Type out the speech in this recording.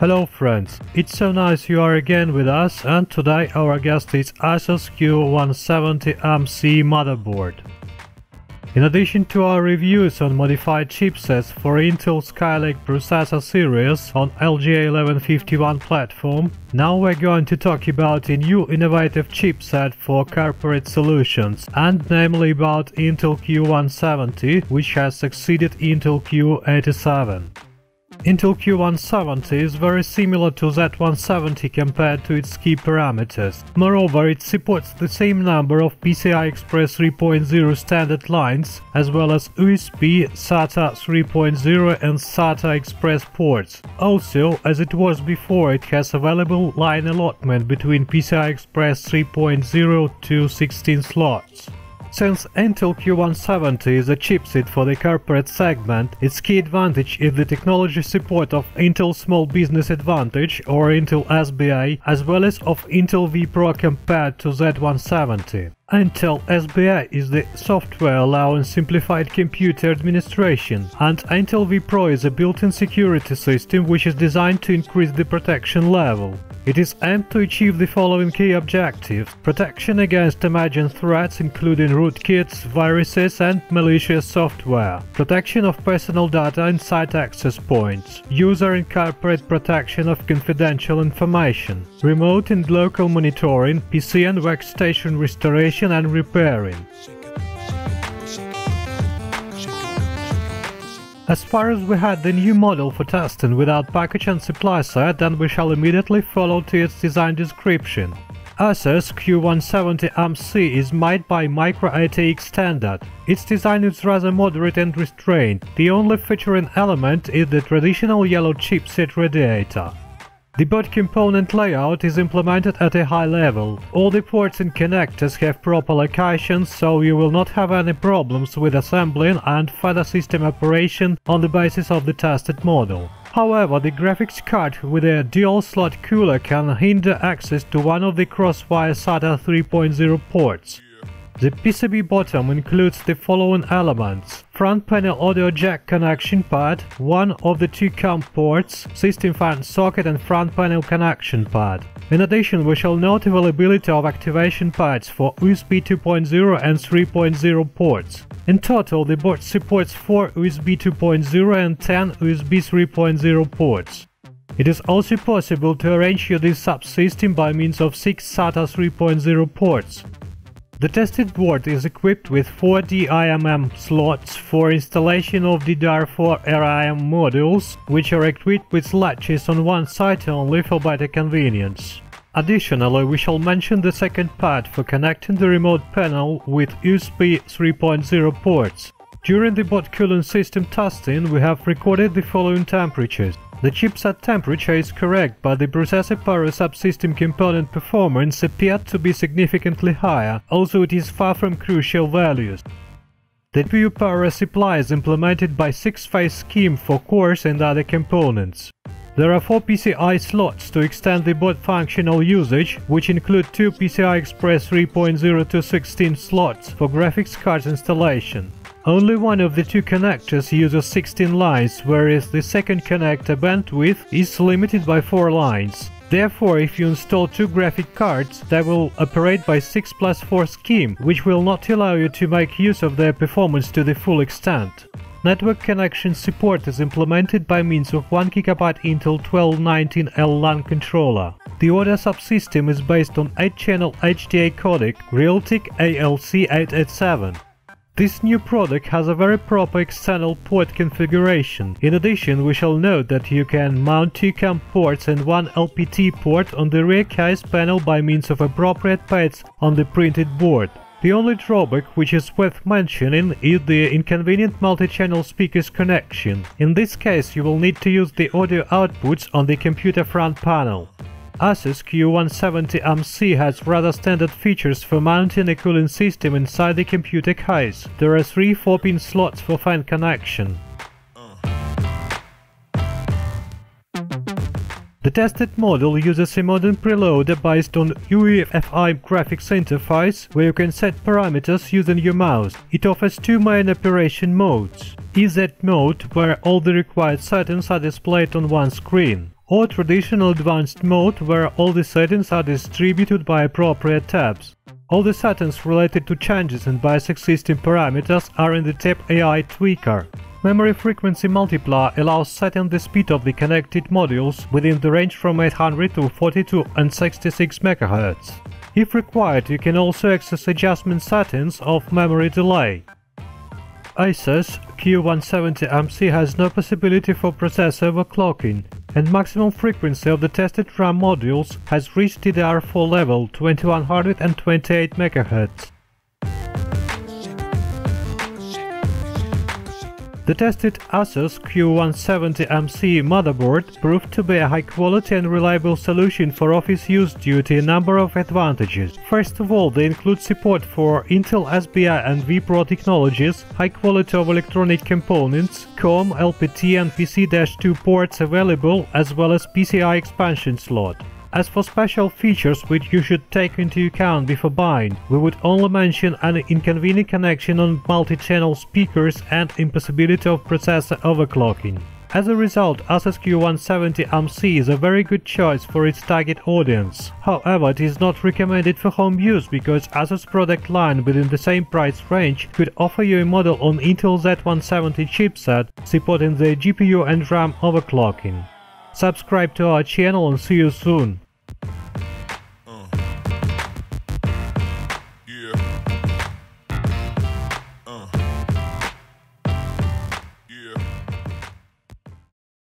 Hello friends, it's so nice you are again with us and today our guest is Asus Q170MC motherboard. In addition to our reviews on modified chipsets for Intel Skylake processor series on LGA 1151 platform, now we're going to talk about a new innovative chipset for corporate solutions, and namely about Intel Q170, which has succeeded Intel Q87. Intel Q170 is very similar to Z170 compared to its key parameters. Moreover, it supports the same number of PCI Express 3.0 standard lines, as well as USB, SATA 3.0 and SATA Express ports. Also, as it was before, it has available line allotment between PCI Express 3.0 to 16 slots. Since Intel Q170 is a chipset for the corporate segment, its key advantage is the technology support of Intel Small Business Advantage or Intel SBA, as well as of Intel vPro compared to Z170. Intel SBA is the software allowing simplified computer administration, and Intel vPro is a built-in security system which is designed to increase the protection level. It is aimed to achieve the following key objectives. Protection against emergent threats including rootkits, viruses and malicious software. Protection of personal data and site access points. User and corporate protection of confidential information. Remote and local monitoring, PC and workstation restoration and repairing. As far as we had the new model for testing without package and supply set, then we shall immediately follow to its design description. Asus Q170MC is made by Micro ATX standard. Its design is rather moderate and restrained. The only featuring element is the traditional yellow chipset radiator. The board component layout is implemented at a high level. All the ports and connectors have proper locations, so you will not have any problems with assembling and further system operation on the basis of the tested model. However, the graphics card with a dual-slot cooler can hinder access to one of the Crossfire SATA 3.0 ports. The PCB bottom includes the following elements. Front panel audio jack connection pad, one of the two COM ports, system fan socket and front panel connection pad. In addition, we shall note the availability of activation pads for USB 2.0 and 3.0 ports. In total, the board supports 4 USB 2.0 and 10 USB 3.0 ports. It is also possible to arrange your this subsystem by means of 6 SATA 3.0 ports. The tested board is equipped with 4 DIMM slots for installation of DDR4 RAM modules, which are equipped with latches on one side only for better convenience. Additionally, we shall mention the second pad for connecting the remote panel with USB 3.0 ports. During the board cooling system testing, we have recorded the following temperatures. The chipset temperature is correct, but the processor power subsystem component performance appeared to be significantly higher, although it is far from crucial values. The GPU power supply is implemented by 6-phase scheme for cores and other components. There are 4 PCI slots to extend the board functional usage, which include 2 PCI Express 3.0 to 16 slots for graphics cards installation. Only one of the two connectors uses 16 lines, whereas the second connector bandwidth is limited by 4 lines. Therefore, if you install two graphic cards, they will operate by 6 plus 4 scheme, which will not allow you to make use of their performance to the full extent. Network connection support is implemented by means of 1 GB Intel 1219L LAN controller. The audio subsystem is based on 8-channel HDA codec Realtek ALC887. This new product has a very proper external port configuration. In addition, we shall note that you can mount two COM ports and one LPT port on the rear case panel by means of appropriate pads on the printed board. The only drawback which is worth mentioning is the inconvenient multi-channel speakers connection. In this case you will need to use the audio outputs on the computer front panel. Asus Q170MC has rather standard features for mounting a cooling system inside the computer case. There are three 4-pin slots for fan connection. The tested model uses a modern preloader based on UEFI graphics interface, where you can set parameters using your mouse. It offers two main operation modes. EZ mode, where all the required settings are displayed on one screen. Or traditional advanced mode where all the settings are distributed by appropriate tabs. All the settings related to changes in BIOS system parameters are in the tab AI Tweaker. Memory frequency multiplier allows setting the speed of the connected modules within the range from 800 to 42 and 66 MHz. If required, you can also access adjustment settings of memory delay. Asus Q170MC has no possibility for processor overclocking, and maximum frequency of the tested RAM modules has reached DDR4 level 2128 MHz. The tested Asus Q170MC motherboard proved to be a high-quality and reliable solution for office use due to a number of advantages. First of all, they include support for Intel SBA and vPro technologies, high quality of electronic components, COM, LPT and PS/2 ports available, as well as PCI expansion slot. As for special features which you should take into account before buying, we would only mention an inconvenient connection on multi-channel speakers and impossibility of processor overclocking. As a result, Asus Q170MC is a very good choice for its target audience. However, it is not recommended for home use because Asus product line within the same price range could offer you a model on Intel Z170 chipset supporting the GPU and RAM overclocking. Subscribe to our channel and see you soon.